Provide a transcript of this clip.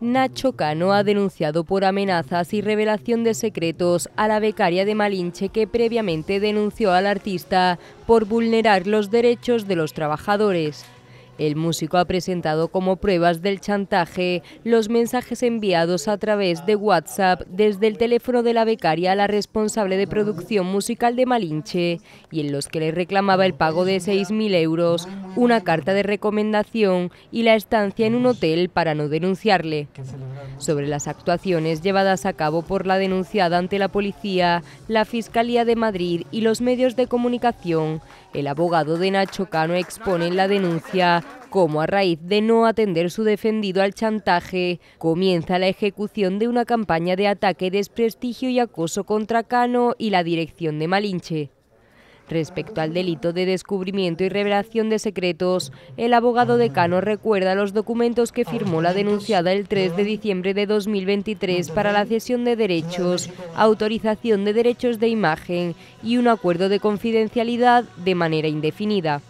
Nacho Cano ha denunciado por amenazas y revelación de secretos a la becaria de Malinche que previamente denunció al artista por vulnerar los derechos de los trabajadores. El músico ha presentado como pruebas del chantaje los mensajes enviados a través de WhatsApp desde el teléfono de la becaria a la responsable de producción musical de Malinche y en los que le reclamaba el pago de 6.000 euros, una carta de recomendación y la estancia en un hotel para no denunciarle. Sobre las actuaciones llevadas a cabo por la denunciada ante la policía, la Fiscalía de Madrid y los medios de comunicación, el abogado de Nacho Cano expone la denuncia cómo a raíz de no atender su defendido al chantaje, comienza la ejecución de una campaña de ataque, desprestigio y acoso contra Cano y la dirección de Malinche. Respecto al delito de descubrimiento y revelación de secretos, el abogado de Cano recuerda los documentos que firmó la denunciada el 3 de diciembre de 2023 para la cesión de derechos, autorización de derechos de imagen y un acuerdo de confidencialidad de manera indefinida.